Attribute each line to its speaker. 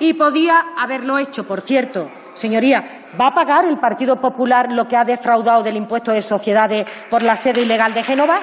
Speaker 1: y podía haberlo hecho. Por cierto, señoría, ¿va a pagar el Partido Popular lo que ha defraudado del impuesto de sociedades por la sede ilegal de Génova?